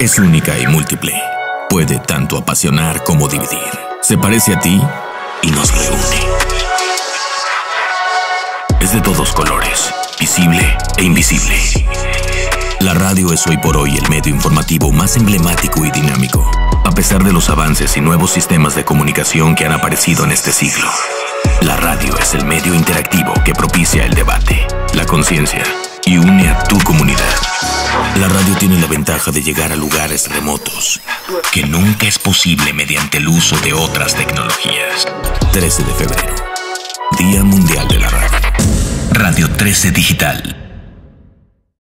Es única y múltiple. Puede tanto apasionar como dividir. Se parece a ti y nos reúne. Es de todos colores, visible e invisible. La radio es hoy por hoy el medio informativo más emblemático y dinámico, a pesar de los avances y nuevos sistemas de comunicación que han aparecido en este siglo. La radio es el medio interactivo que propicia el debate, la conciencia y une a tu comunidad. La radio tiene la ventaja de llegar a lugares remotos, que nunca es posible mediante el uso de otras tecnologías. 13 de febrero, Día Mundial de la Radio. Radio 13 Digital.